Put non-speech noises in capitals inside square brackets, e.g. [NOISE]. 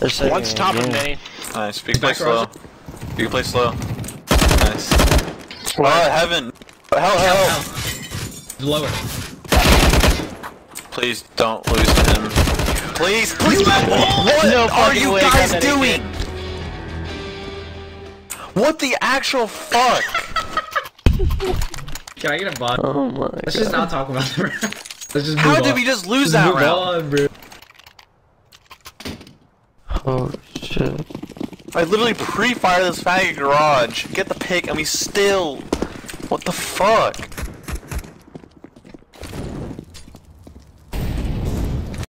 They're One's me top of again. Nice. You can play slow. You can play slow. Nice. Oh, heaven. Hell, hell. Lower. Please don't lose to him. Please, please. What No are you guys doing? What the actual fuck? [LAUGHS] Can I get a bot? Oh my Let's god. just not talk about it, bro. [LAUGHS] Let's just move How on. did we just lose Just that move round? on, bro. Oh shit. I literally pre-fired this faggot garage, get the pick, and we still. What the fuck?